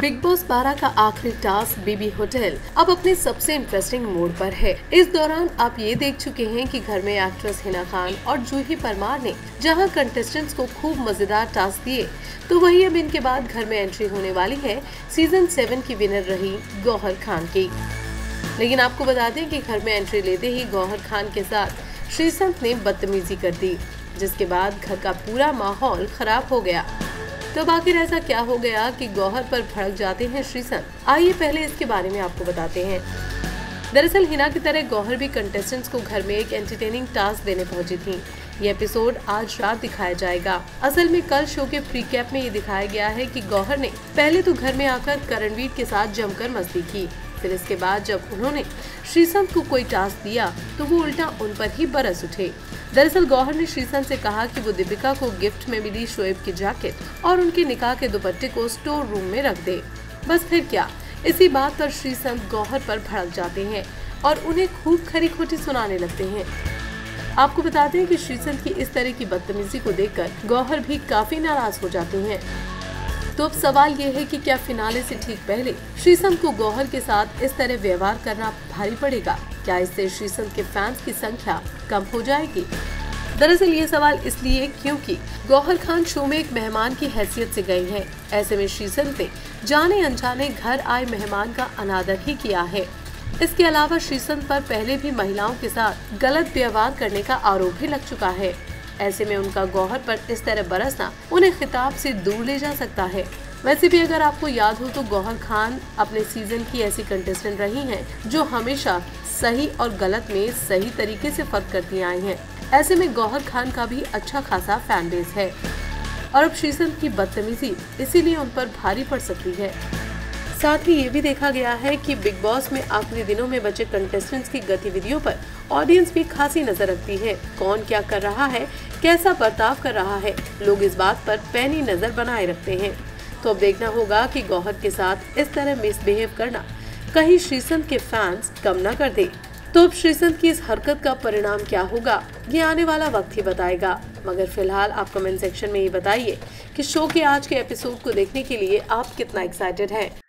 Big boss 12 का आखिरी task बीबी hotel अब अपने सबसे इंटरेस्टिंग मोड पर है। इस दौरान आप ये देख चुके हैं कि घर में एक्ट्रेस हिना खान और जूही परमार ने जहाँ कंटेस्टेंट्स को खूब मज़ेदार टास्क दिए तो वहीं अब इनके बाद घर में एंट्री होने वाली है। सीज़न सेवन की विनर रही गौहर खान की। लेकिन आपको बता दें कि घर में एंट्री लेते ही गौहर खान के साथ श्रीसंत ने बदतमीजी कर दी, जिसके बाद घर का पूरा माहौल खराब हो गया। तो आखिर ऐसा क्या हो गया कि गौहर पर भड़क जाते हैं श्रीसन आइए पहले इसके बारे में आपको बताते हैं। दरअसल हिना की तरह गौहर भी कंटेस्टेंट्स को घर में एक एंटरटेनिंग टास्क देने पहुँची थी। ये एपिसोड आज रात दिखाया जाएगा। असल में कल शो के प्री कैप में ये दिखाया गया है कि गौहर ने पहले तो घर में आकर करणवीर के साथ जमकर मस्ती की। फिर इसके बाद जब उन्होंने श्रीसंत को कोई टास्क दिया तो वो उल्टा उन पर ही बरस उठे। दरअसल गौहर ने श्रीसंत से कहा कि वो दीपिका को गिफ्ट में मिली शोएब की जैकेट और उनके निकाह के दुपट्टे को स्टोर रूम में रख दे। बस फिर क्या? इसी बात पर श्रीसंत गौहर पर भड़क जाते हैं और उन्हें खूब खरी खोटी सुनाने लगते हैं। आपको बताते हैं कि श्रीसंत की इस तरह की बदतमीजी को देखकर गौहर भी काफ़ी नाराज़ हो जाते हैं। तो अब सवाल ये है कि क्या फिनाले से ठीक पहले श्रीसंत को गौहर के साथ इस तरह व्यवहार करना भारी पड़ेगा? क्या इससे श्रीसंत के फैंस की संख्या कम हो जाएगी? दरअसल ये सवाल इसलिए क्योंकि गौहर खान शो में एक मेहमान की हैसियत से गए हैं। ऐसे में श्रीसंत ने जाने अनजाने घर आए मेहमान का अनादर ही किया है। इसके अलावा श्रीसंत पर पहले भी महिलाओं के साथ गलत व्यवहार करने का आरोप भी लग चुका है। ऐसे में उनका गौहर पर इस तरह बरसना उन्हें खिताब से दूर ले जा सकता है। वैसे भी अगर आपको याद हो तो गौहर खान अपने सीज़न की ऐसी कंटेस्टेंट रही हैं, जो हमेशा सही और गलत में सही तरीके से फ़र्क करती आई हैं। ऐसे में गौहर खान का भी अच्छा खासा फ़ैन बेस है। और अब शीशन की बदतमीजी इसीलिए उन पर भारी पड़ सकती है। साथ ही ये भी देखा गया है कि बिग बॉस में आखिरी दिनों में बचे कंटेस्टेंट्स की गतिविधियों पर ऑडियंस भी खासी नज़र रखती है। कौन क्या कर रहा है? कैसा बर्ताव कर रहा है? लोग इस बात पर पैनी नज़र बनाए रखते हैं। तो अब देखना होगा कि गौहर के साथ इस तरह मिसबिहेव करना कहीं श्रीसंत के फैंस कम न कर दे। तो अब श्रीसंत की इस हरकत का परिणाम क्या होगा? ये आने वाला वक्त ही बताएगा। मगर फ़िलहाल आप कमेंट सेक्शन में ये बताइए कि शो के आज के एपिसोड को देखने के लिए आप कितना एक्साइटेड हैं?